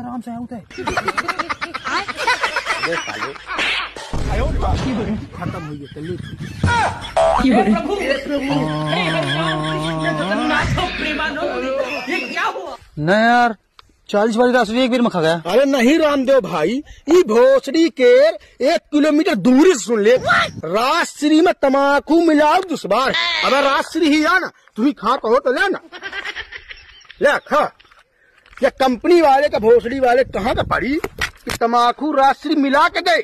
आराम से आउट है खत्म हो गया नहीं यार चालीस वाली राशि एक बेर में खा गया। अरे नहीं रामदेव भाई ई भोसड़ी के एक किलोमीटर दूरी सुन ले। राजश्री में तमाकू मिलाओ दुश्वार अगर राजश्री ही आ ना तुम्ही खा कहो तो ले ना ले खा। ये कंपनी वाले का भोसड़ी वाले कहाँ का पड़ी? कि तमाकू राजश्री मिला के दे।